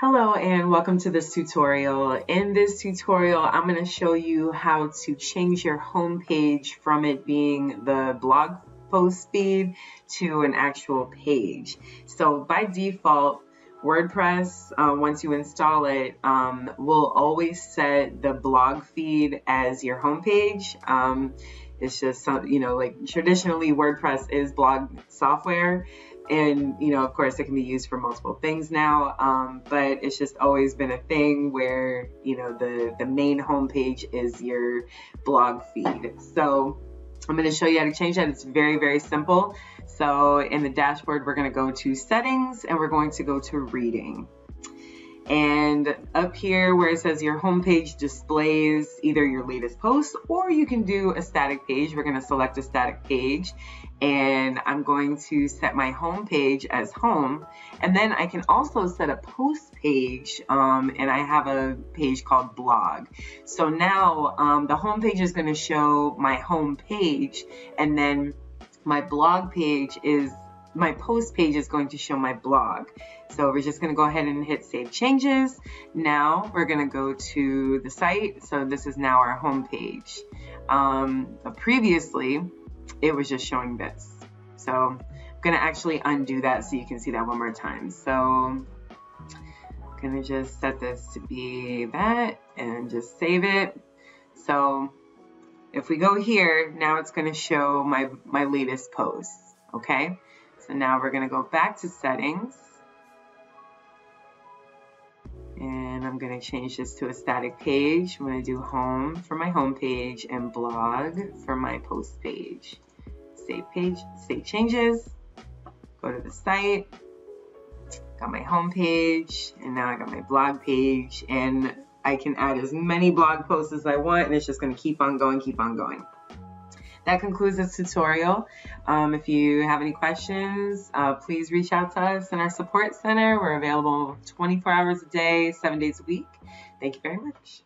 Hello and welcome to this tutorial. In this tutorial, I'm going to show you how to change your home page from it being the blog post feed to an actual page. So by default, WordPress, uh, once you install it, um, will always set the blog feed as your home page. Um, it's just, some, you know, like traditionally WordPress is blog software. And you know of course it can be used for multiple things now um, but it's just always been a thing where you know the the main homepage is your blog feed. So i'm going to show you how to change that. It's very very simple. So in the dashboard we're going to go to settings and we're going to go to reading and up here where it says your homepage displays either your latest post or you can do a static page. We're going to select a static page and I'm going to set my home page as home. And then I can also set a post page um, and I have a page called blog. So now um, the home page is going to show my home page and then my blog page is my post page is going to show my blog. So we're just going to go ahead and hit save changes. Now we're going to go to the site. So this is now our home page. Um, previously, it was just showing this. So I'm going to actually undo that so you can see that one more time. So I'm going to just set this to be that and just save it. So if we go here, now it's going to show my, my latest posts. Okay. So now we're going to go back to settings. And I'm going to change this to a static page. I'm going to do home for my home page and blog for my post page. Save page, save changes. Go to the site. Got my home page and now I got my blog page and I can add as many blog posts as I want and it's just going to keep on going, keep on going that concludes this tutorial. Um, if you have any questions, uh, please reach out to us in our support center. We're available 24 hours a day, seven days a week. Thank you very much.